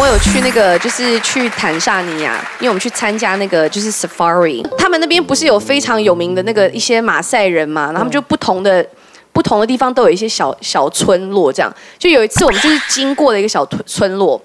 我有去那个，就是去坦萨尼亚，因为我们去参加那个就是 safari，他们那边不是有非常有名的那个一些马赛人嘛，然后他们就不同的不同的地方都有一些小小村落，这样。就有一次我们就是经过了一个小村村落。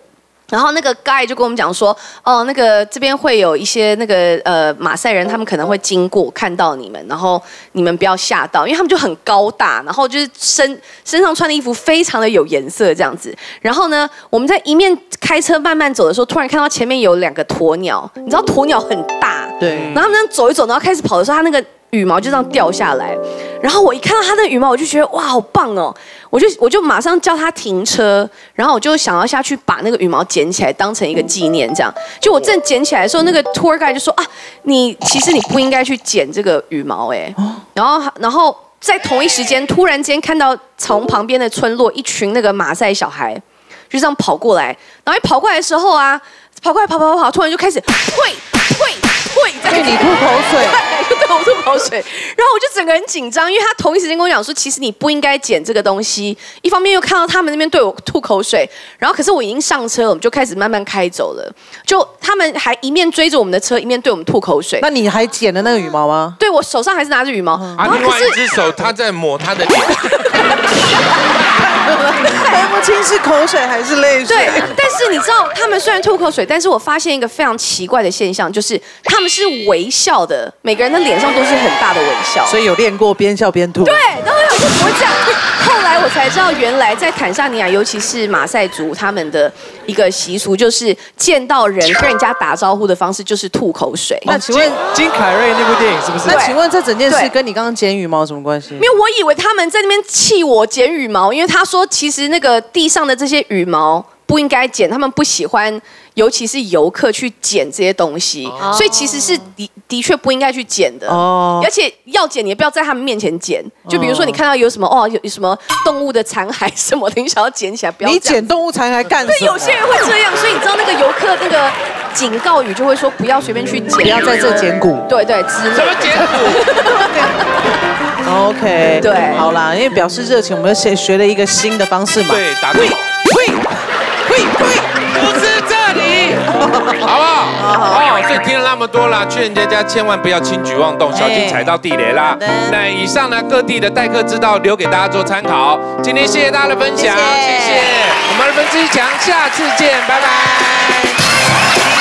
然后那个 guy 就跟我们讲说，哦，那个这边会有一些那个呃马赛人，他们可能会经过看到你们，然后你们不要吓到，因为他们就很高大，然后就是身身上穿的衣服非常的有颜色这样子。然后呢，我们在一面开车慢慢走的时候，突然看到前面有两个鸵鸟，你知道鸵鸟很大，对，然后他们这样走一走，然后开始跑的时候，它那个羽毛就这样掉下来。然后我一看到它的羽毛，我就觉得哇，好棒哦！我就我就马上叫它停车，然后我就想要下去把那个羽毛捡起来，当成一个纪念。这样，就我正捡起来的时候，那个 tour guide 就说啊，你其实你不应该去捡这个羽毛，哎。然后然后在同一时间，突然间看到从旁边的村落一群那个马赛小孩就这样跑过来，然后一跑过来的时候啊，跑过来跑跑跑跑，突然就开始退退。会对你吐口水，对我吐口水，然后我就整个人紧张，因为他同一时间跟我讲说，其实你不应该捡这个东西。一方面又看到他们那边对我吐口水，然后可是我已经上车了，我们就开始慢慢开走了。就他们还一面追着我们的车，一面对我们吐口水。那你还捡了那个羽毛吗？对，我手上还是拿着羽毛。啊，另外一只手他在抹他的脸。分不清是口水还是泪水。对，但是你知道，他们虽然吐口水，但是我发现一个非常奇怪的现象，就是他们是微笑的，每个人的脸上都是很大的微笑。所以有练过边笑边吐。对，然后我想说怎么会这样？我才知道，原来在坦桑尼亚，尤其是马赛族，他们的一个习俗就是见到人跟人家打招呼的方式就是吐口水。那请问金凯瑞那部电影是不是？那请问这整件事跟你刚刚剪羽毛有什么关系？因为我以为他们在那边气我剪羽毛，因为他说其实那个地上的这些羽毛不应该剪，他们不喜欢。尤其是游客去捡这些东西，所以其实是的的确不应该去捡的。哦，而且要捡，你也不要在他们面前捡。就比如说，你看到有什么哦，有什么动物的残骸 什么的，你想要捡起来，不要。你捡动物残骸干什么？对，有些人会这样，所以你知道那个游客那个警告语就会说，不要随便去捡，不要在这捡骨。对对，什么捡骨？OK，对，好啦，因为表示热情，我们学学了一个新的方式嘛。对，打对，哦，所以听了那么多啦，去人家家千万不要轻举妄动，小心踩到地雷啦。那以上呢，各地的待客之道留给大家做参考。今天谢谢大家的分享，谢谢我们二分之一强，下次见，拜拜。